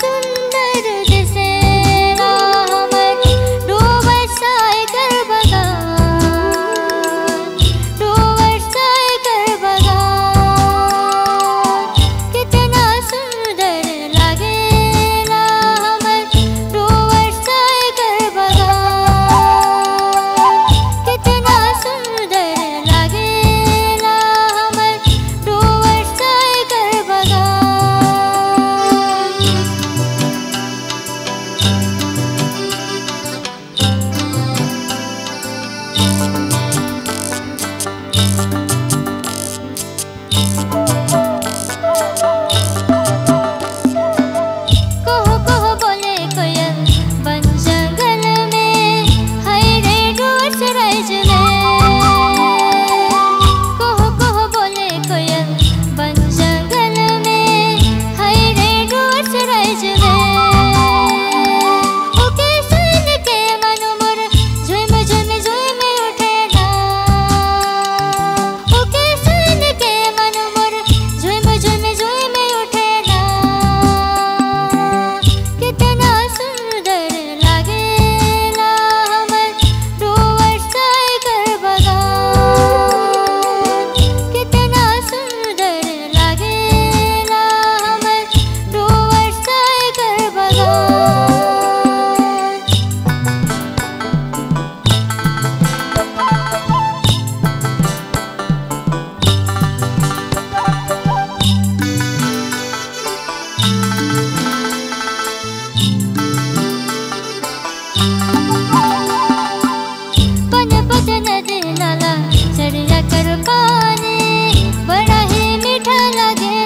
सुन बदन लाला चढ़िया कर पाने बड़ा ही मीठा लगे।